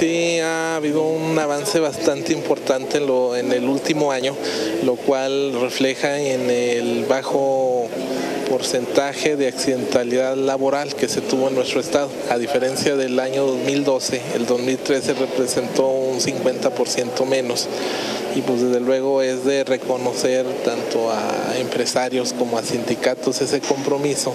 Sí, ha habido un avance bastante importante en, lo, en el último año, lo cual refleja en el bajo porcentaje de accidentalidad laboral que se tuvo en nuestro estado. A diferencia del año 2012, el 2013 representó un 50% menos y pues desde luego es de reconocer tanto a empresarios como a sindicatos ese compromiso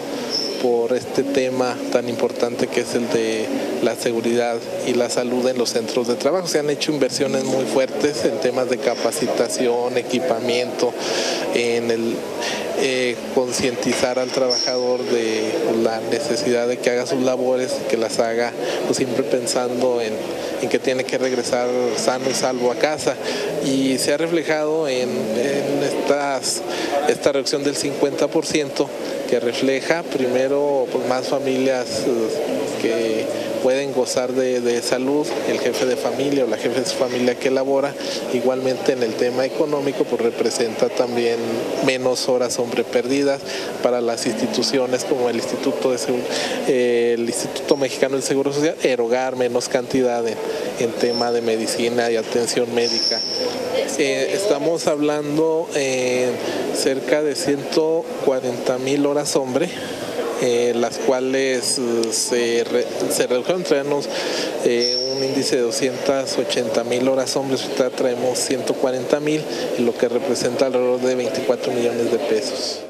por este tema tan importante que es el de la seguridad y la salud en los centros de trabajo. Se han hecho inversiones muy fuertes en temas de capacitación, equipamiento, en el eh, concientizar al trabajador de la necesidad de que haga sus labores, que las haga pues, siempre pensando en, en, que tiene que regresar sano y salvo a casa. Y se ha reflejado en, en esta reducción del 50% que refleja primero pues, más familias eh, que pueden gozar de, de, salud, el jefe de familia o la jefe de familia que elabora, igualmente en el tema económico pues representa también menos horas hombre perdidas para las instituciones como el Instituto de eh, el Instituto Mexicano del Seguro Social, erogar menos cantidad en, en tema de medicina y atención médica. Eh, estamos hablando eh, cerca de 140 mil horas hombre, eh, las cuales se, re, se redujeron, traemos un índice de 280 mil horas hombres, traemos 140 mil, lo que representa alrededor de 24 millones de pesos.